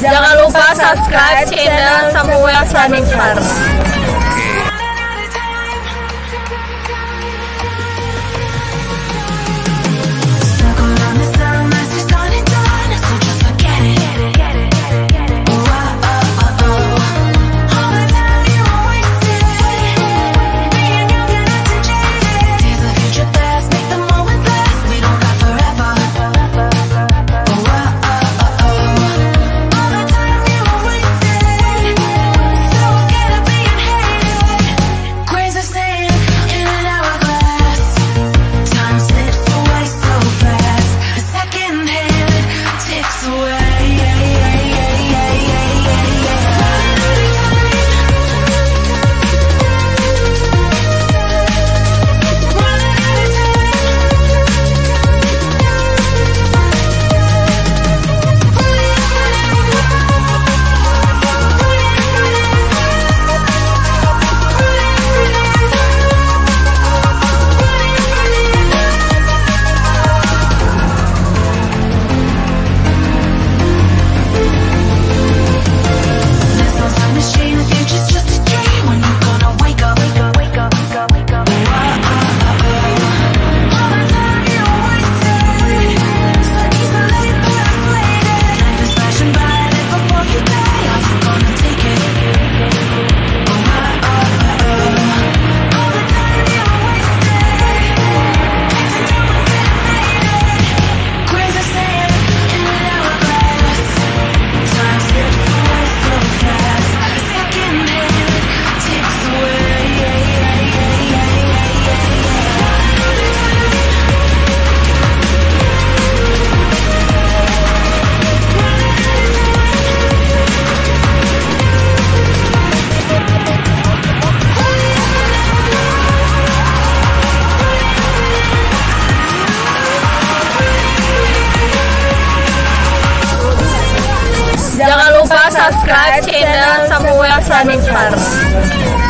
Jangan lupa subscribe channel Samuel Sanifar. swear. subscribe channel Samuel Sanipar.